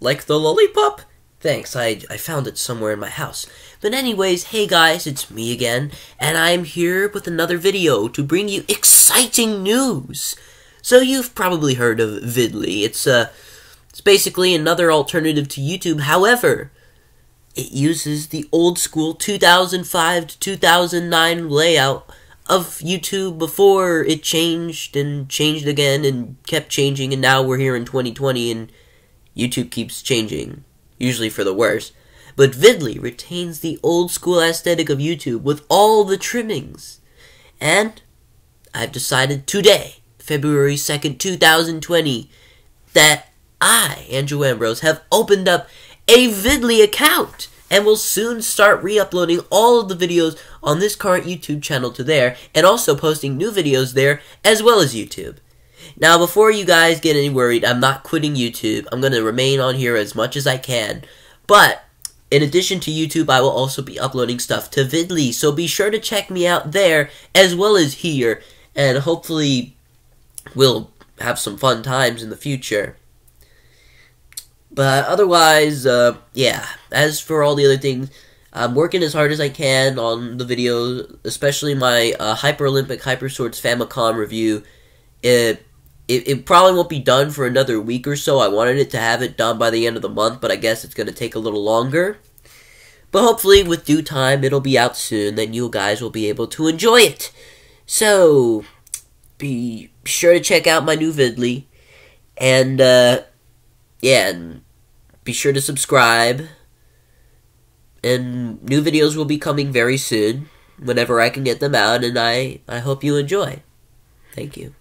Like the lollipop? Thanks, I, I found it somewhere in my house. But anyways, hey guys, it's me again, and I'm here with another video to bring you exciting news. So you've probably heard of VidLii. It's uh it's basically another alternative to YouTube. However, it uses the old school 2005 to 2009 layout of YouTube before it changed and changed again and kept changing and now we're here in 2020 and YouTube keeps changing, usually for the worse. But VidLii retains the old school aesthetic of YouTube with all the trimmings. And I've decided today, February 2nd, 2020, that I, Andrew Ambrose, have opened up a VidLii account and will soon start re-uploading all of the videos on this current YouTube channel to there and also posting new videos there as well as YouTube. Now, before you guys get any worried, I'm not quitting YouTube. I'm going to remain on here as much as I can. But, in addition to YouTube, I will also be uploading stuff to VidLii, so be sure to check me out there as well as here, and hopefully we'll have some fun times in the future. But otherwise, uh, yeah, as for all the other things, I'm working as hard as I can on the videos, especially my uh, Hyper Olympic Hyper Sports Famicom review. It it, it probably won't be done for another week or so. I wanted it to have it done by the end of the month, but I guess it's going to take a little longer. But hopefully, with due time, it'll be out soon, then you guys will be able to enjoy it. So, be sure to check out my new VidLii. And, uh, yeah, and be sure to subscribe. And new videos will be coming very soon, whenever I can get them out, and I, I hope you enjoy. Thank you.